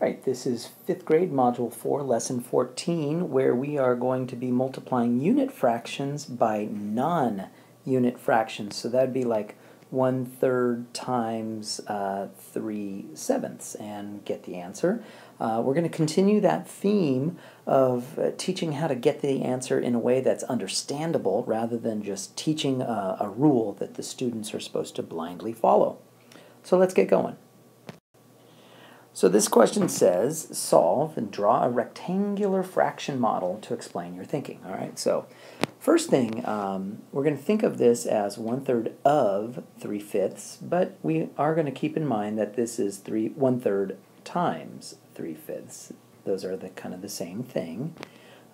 Right, this is fifth grade, module four, lesson 14, where we are going to be multiplying unit fractions by non-unit fractions. So that'd be like one third times uh, three sevenths and get the answer. Uh, we're going to continue that theme of uh, teaching how to get the answer in a way that's understandable rather than just teaching a, a rule that the students are supposed to blindly follow. So let's get going. So this question says, solve and draw a rectangular fraction model to explain your thinking. All right, so first thing, um, we're going to think of this as one-third of three-fifths, but we are going to keep in mind that this is three one-third times three-fifths. Those are the kind of the same thing,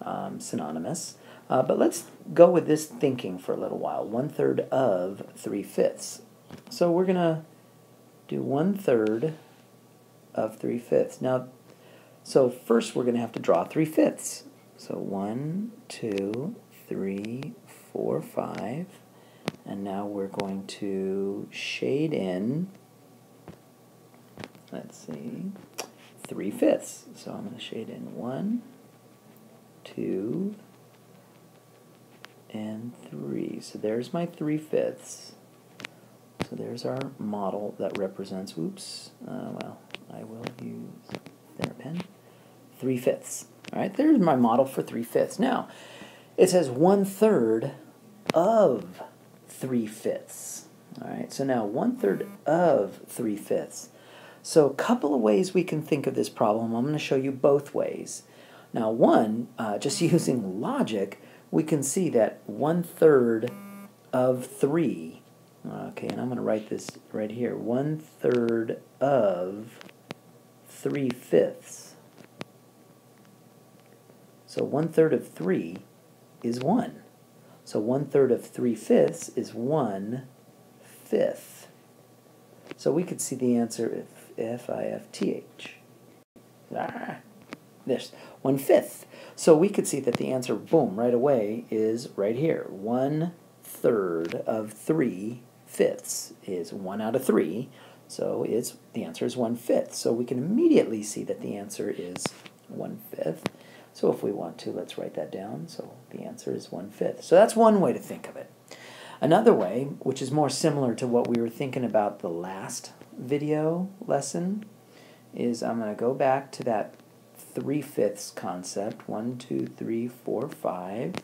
um, synonymous. Uh, but let's go with this thinking for a little while. One-third of three-fifths. So we're going to do one-third of 3 fifths. Now, so first we're going to have to draw 3 fifths. So 1, 2, 3, 4, 5. And now we're going to shade in, let's see, 3 fifths. So I'm going to shade in 1, 2, and 3. So there's my 3 fifths. So there's our model that represents, oops, uh, well, I will use thinner pen, 3 fifths. All right, there's my model for 3 fifths. Now, it says one third of 3 fifths. All right, so now one third of 3 fifths. So a couple of ways we can think of this problem. I'm going to show you both ways. Now, one, uh, just using logic, we can see that one third of 3 Okay, and I'm going to write this right here. One third of three fifths. So one third of three is one. So one third of three fifths is one fifth. So we could see the answer if F I F T H. Ah, this one fifth. So we could see that the answer, boom, right away is right here. One third of three fifths is 1 out of 3, so it's, the answer is 1 fifth. So we can immediately see that the answer is 1 fifth. So if we want to, let's write that down. So the answer is 1 fifth. So that's one way to think of it. Another way, which is more similar to what we were thinking about the last video lesson, is I'm going to go back to that 3 fifths concept. 1, 2, 3, 4, 5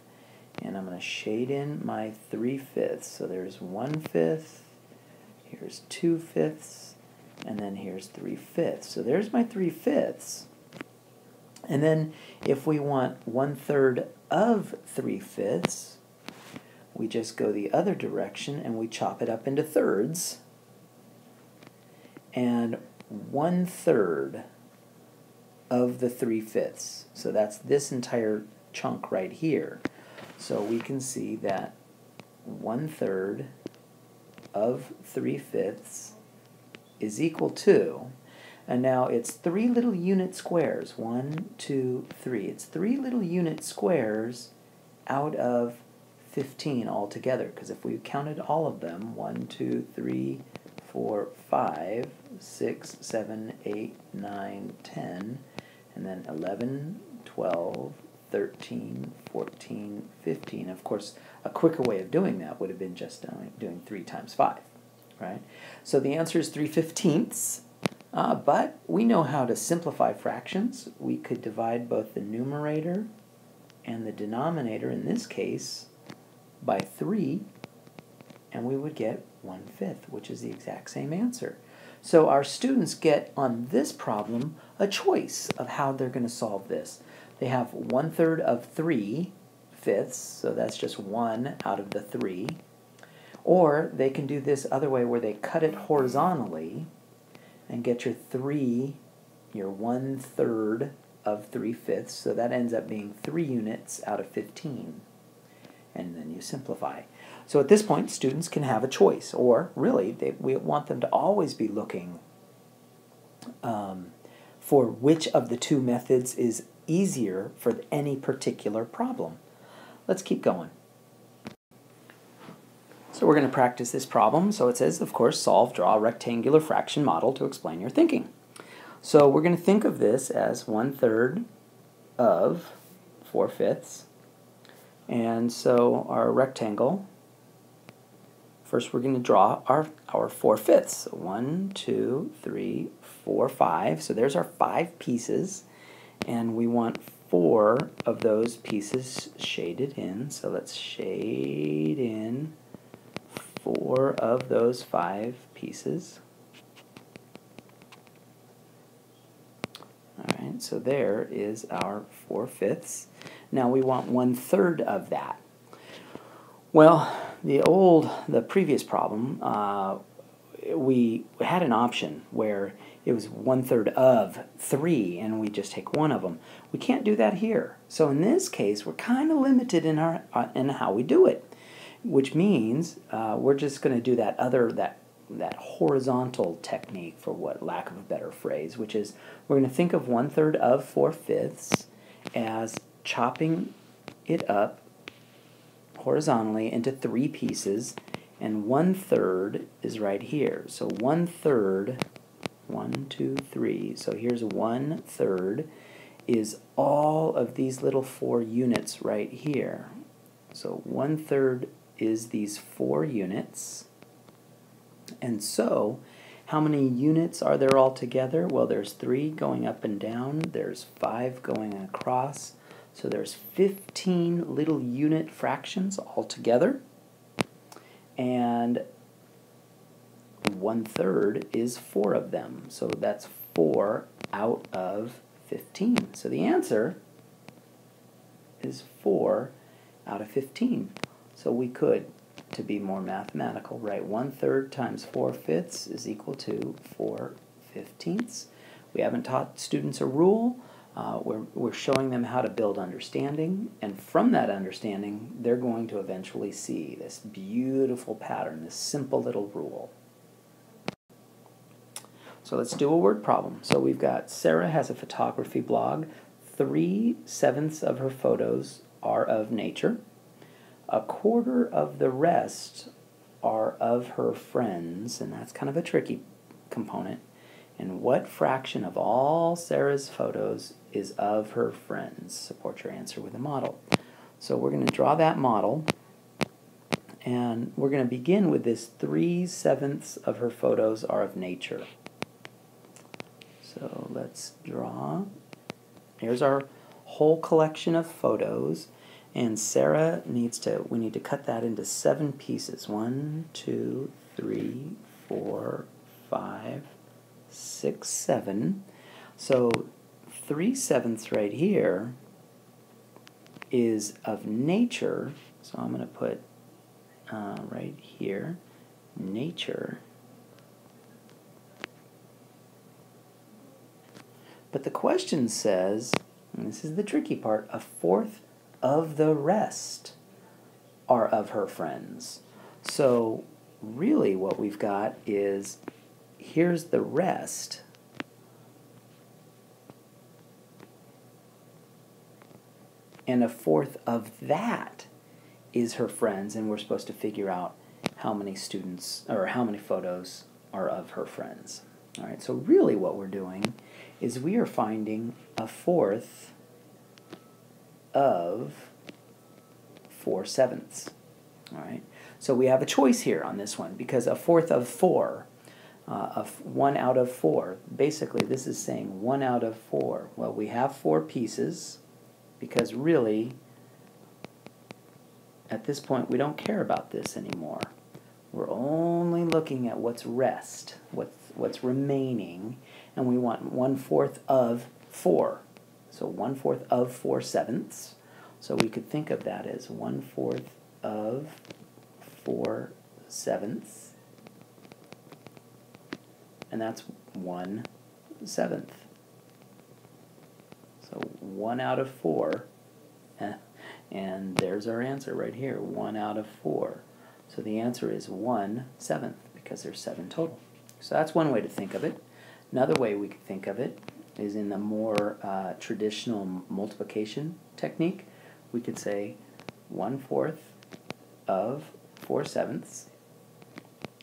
and I'm going to shade in my 3 fifths. So there's 1 fifth, here's 2 fifths, and then here's 3 fifths. So there's my 3 fifths. And then if we want 1 third of 3 fifths, we just go the other direction and we chop it up into thirds. And 1 third of the 3 fifths. So that's this entire chunk right here. So we can see that one third of three fifths is equal to, and now it's three little unit squares. One, two, three. It's three little unit squares out of 15 altogether, because if we counted all of them, one, two, three, four, five, six, seven, eight, nine, ten, and then 11, 12, 13, 14, 15. Of course, a quicker way of doing that would have been just doing 3 times 5, right? So the answer is 3 fifteenths, uh, but we know how to simplify fractions. We could divide both the numerator and the denominator, in this case, by 3, and we would get 1 fifth, which is the exact same answer. So our students get, on this problem, a choice of how they're going to solve this. They have one third of three fifths, so that's just one out of the three. Or they can do this other way where they cut it horizontally and get your three, your one third of three fifths, so that ends up being three units out of 15. And then you simplify. So at this point, students can have a choice, or really, they, we want them to always be looking um, for which of the two methods is easier for any particular problem. Let's keep going. So we're going to practice this problem. So it says, of course, solve, draw a rectangular fraction model to explain your thinking. So we're going to think of this as one third of four fifths. And so our rectangle, first we're going to draw our, our four fifths. One, two, three, four, five. So there's our five pieces. And we want four of those pieces shaded in. So let's shade in four of those five pieces. All right, so there is our four fifths. Now we want one third of that. Well, the old, the previous problem, uh, we had an option where it was one third of three and we just take one of them. We can't do that here. So in this case, we're kind of limited in, our, uh, in how we do it, which means uh, we're just going to do that other, that that horizontal technique for what lack of a better phrase, which is we're going to think of one third of four fifths as chopping it up horizontally into three pieces, and one third is right here. So one third, one, two, three. So here's one third is all of these little four units right here. So one third is these four units. And so, how many units are there altogether? Well, there's three going up and down, there's five going across, so there's 15 little unit fractions altogether. And one third is four of them. So that's four out of 15. So the answer is four out of 15. So we could, to be more mathematical, write one third times four fifths is equal to four fifteenths. We haven't taught students a rule. Uh, we're, we're showing them how to build understanding, and from that understanding, they're going to eventually see this beautiful pattern, this simple little rule. So let's do a word problem. So we've got Sarah has a photography blog. Three sevenths of her photos are of nature. A quarter of the rest are of her friends, and that's kind of a tricky component. And what fraction of all Sarah's photos is of her friends? Support your answer with a model. So we're going to draw that model. And we're going to begin with this 3 sevenths of her photos are of nature. So let's draw. Here's our whole collection of photos. And Sarah needs to, we need to cut that into seven pieces. One, two, three, four, five, six, seven. So three sevenths right here is of nature. So I'm going to put uh, right here, nature. But the question says, and this is the tricky part, a fourth of the rest are of her friends. So really what we've got is here's the rest. And a fourth of that is her friends, and we're supposed to figure out how many students or how many photos are of her friends. All right, so really what we're doing is we are finding a fourth of four sevenths. All right, so we have a choice here on this one because a fourth of four, uh, of one out of four, basically this is saying one out of four. Well, we have four pieces because really at this point we don't care about this anymore. We're only looking at what's rest, what's, what's remaining, and we want one fourth of four. So one fourth of four sevenths. So we could think of that as one fourth of four sevenths. And that's one seventh. So one out of four. Eh, and there's our answer right here, one out of four. So the answer is 1 seventh because there's 7 total. So that's one way to think of it. Another way we could think of it is in the more uh, traditional multiplication technique. We could say 1 fourth of 4 sevenths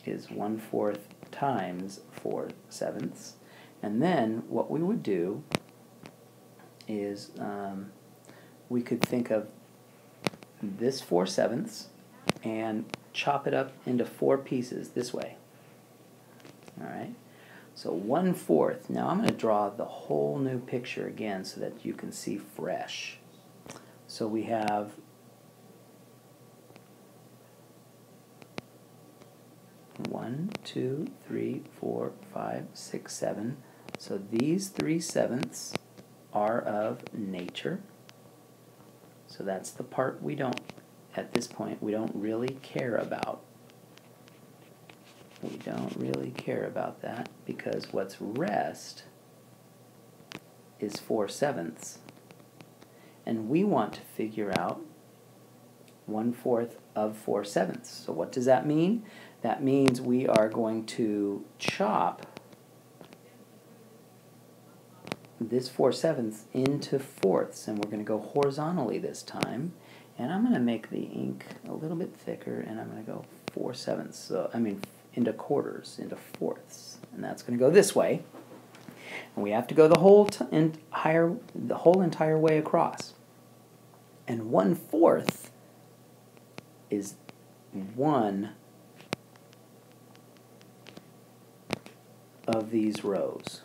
is 1 fourth times 4 sevenths. And then what we would do is um, we could think of this 4 sevenths and chop it up into four pieces this way. All right. So one fourth. Now I'm going to draw the whole new picture again so that you can see fresh. So we have one, two, three, four, five, six, seven. So these three sevenths are of nature. So that's the part we don't, at this point, we don't really care about. We don't really care about that because what's rest is 4 sevenths. And we want to figure out 1 fourth of 4 sevenths. So what does that mean? That means we are going to chop this 4 sevenths into fourths and we're going to go horizontally this time and I'm going to make the ink a little bit thicker and I'm going to go 4 sevenths so I mean into quarters into fourths. And that's going to go this way. And we have to go the whole entire the whole entire way across. And one fourth is one of these rows.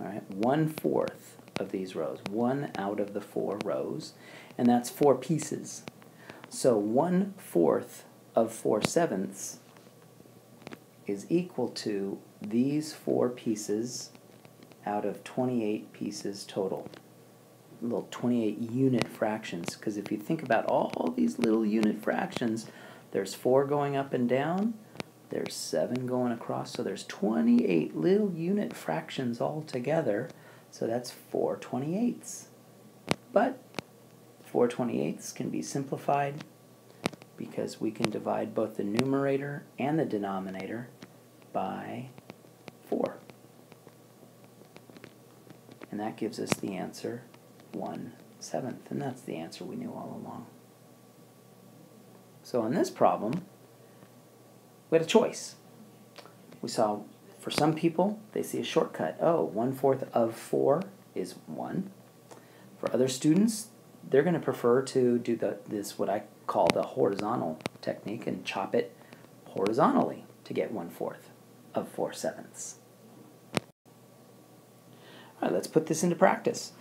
All right, one fourth of these rows, one out of the four rows, and that's four pieces. So one fourth of four sevenths is equal to these four pieces out of 28 pieces total. Little 28 unit fractions, because if you think about all these little unit fractions, there's four going up and down, there's 7 going across, so there's 28 little unit fractions all together. So that's 4 28ths. But 4 28ths can be simplified because we can divide both the numerator and the denominator by 4. And that gives us the answer 1 seventh. And that's the answer we knew all along. So in this problem, we had a choice. We saw for some people, they see a shortcut. Oh, one fourth of four is one. For other students, they're going to prefer to do the, this, what I call the horizontal technique, and chop it horizontally to get one fourth of four sevenths. All right, let's put this into practice.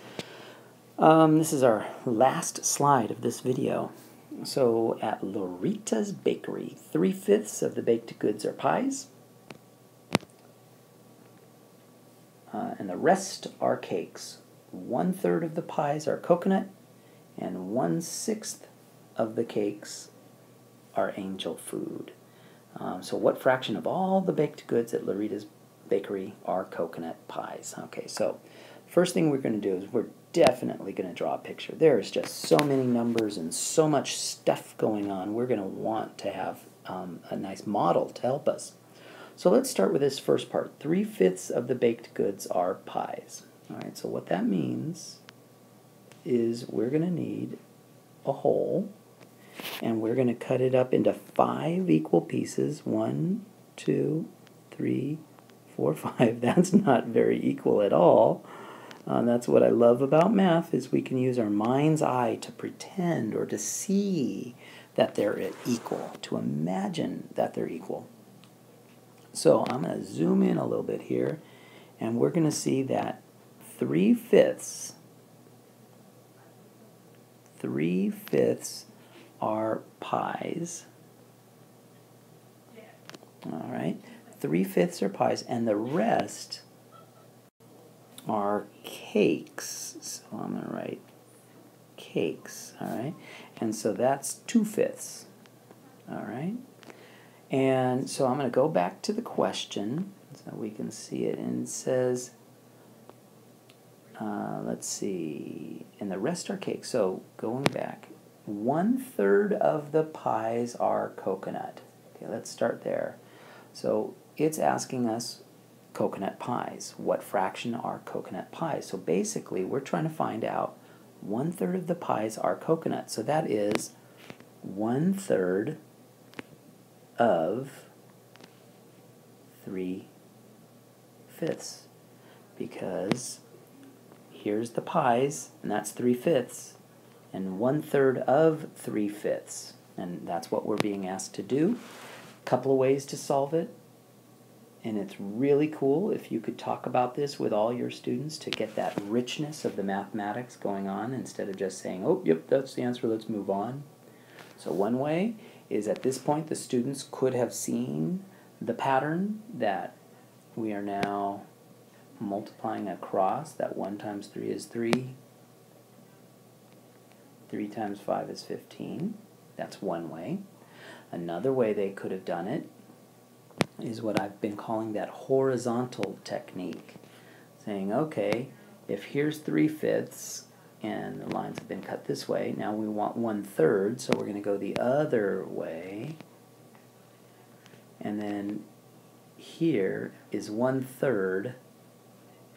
Um, this is our last slide of this video. So at Lorita's Bakery, three fifths of the baked goods are pies, uh, and the rest are cakes. One third of the pies are coconut, and one sixth of the cakes are angel food. Um, so, what fraction of all the baked goods at Lorita's Bakery are coconut pies? Okay, so first thing we're going to do is we're definitely going to draw a picture. There's just so many numbers and so much stuff going on. We're going to want to have um, a nice model to help us. So let's start with this first part. Three-fifths of the baked goods are pies. All right, so what that means is we're going to need a whole, and we're going to cut it up into five equal pieces. One, two, three, four, five. That's not very equal at all. Uh, that's what I love about math is we can use our mind's eye to pretend or to see that they're equal, to imagine that they're equal. So I'm going to zoom in a little bit here, and we're going to see that 3 fifths, 3 fifths are pies. All right, 3 fifths are pies, and the rest are cakes. So I'm going to write cakes, all right? And so that's two fifths, all right? And so I'm going to go back to the question so we can see it. And it says, uh, let's see, and the rest are cakes. So going back, one third of the pies are coconut. Okay, let's start there. So it's asking us coconut pies. What fraction are coconut pies? So basically, we're trying to find out one third of the pies are coconut. So that is one third of three fifths. because here's the pies, and that's 3 fifths, and 1 third of 3 fifths. And that's what we're being asked to do. A couple of ways to solve it. And it's really cool if you could talk about this with all your students to get that richness of the mathematics going on instead of just saying, oh, yep, that's the answer, let's move on. So, one way is at this point the students could have seen the pattern that we are now multiplying across. That 1 times 3 is 3, 3 times 5 is 15. That's one way. Another way they could have done it is what I've been calling that horizontal technique. Saying, okay, if here's 3 fifths and the lines have been cut this way, now we want 1 third, so we're going to go the other way. And then here is 1 third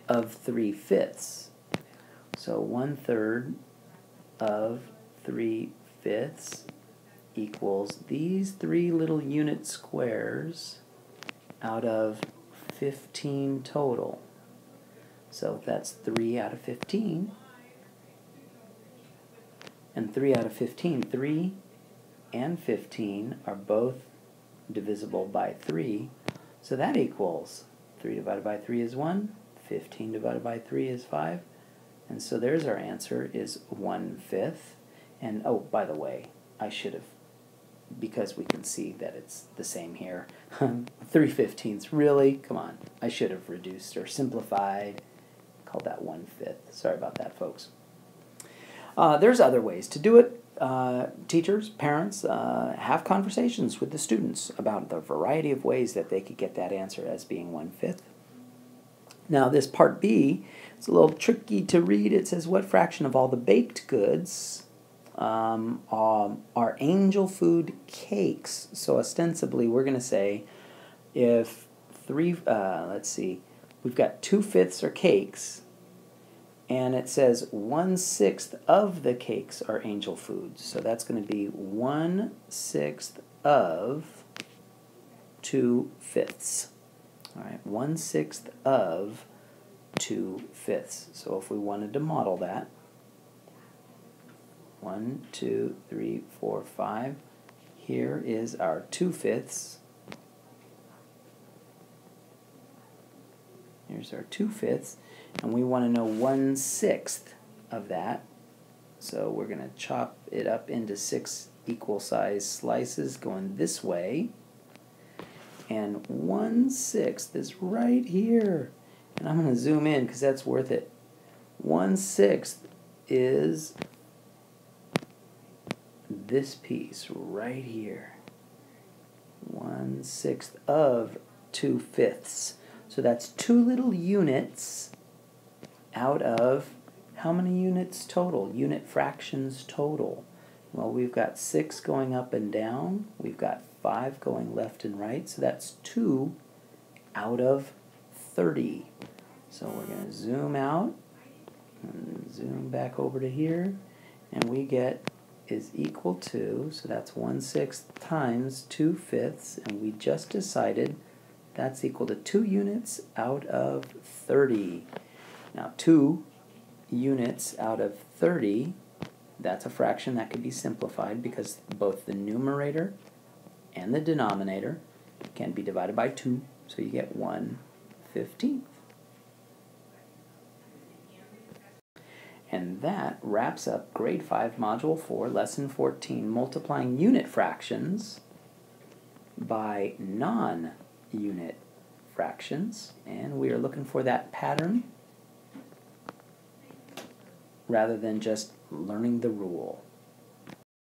of 3 fifths. So 1 third of 3 fifths equals these three little unit squares out of 15 total. So that's 3 out of 15. And 3 out of 15, 3 and 15 are both divisible by 3. So that equals 3 divided by 3 is 1, 15 divided by 3 is 5. And so there's our answer is 1 fifth. And oh, by the way, I should have because we can see that it's the same here. 3 fifteenths, really? Come on. I should have reduced or simplified. Called that 1 fifth. Sorry about that, folks. Uh, there's other ways to do it. Uh, teachers, parents, uh, have conversations with the students about the variety of ways that they could get that answer as being 1 fifth. Now, this part B, it's a little tricky to read. It says, What fraction of all the baked goods um, um, are angel food cakes. So ostensibly, we're going to say if three, uh, let's see, we've got two fifths are cakes, and it says one sixth of the cakes are angel foods. So that's going to be one sixth of two fifths. All right, one sixth of two fifths. So if we wanted to model that, one, two, three, four, five. Here is our two fifths. Here's our two fifths, and we want to know one sixth of that. So we're going to chop it up into six equal size slices going this way. And one sixth is right here. And I'm going to zoom in because that's worth it. One sixth is this piece right here. One sixth of two fifths. So that's two little units out of how many units total? Unit fractions total. Well, we've got six going up and down. We've got five going left and right. So that's two out of 30. So we're going to zoom out and zoom back over to here. And we get is equal to, so that's 1 sixth times 2 fifths, and we just decided that's equal to 2 units out of 30. Now 2 units out of 30, that's a fraction that could be simplified because both the numerator and the denominator can be divided by 2, so you get 1 15th. And that wraps up grade 5, module 4, lesson 14, multiplying unit fractions by non unit fractions. And we are looking for that pattern rather than just learning the rule.